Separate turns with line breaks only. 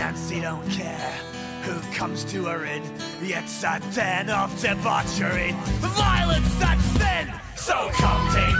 Nancy don't care who comes to her in. It's a den of debauchery. Violence, that's sin. So come take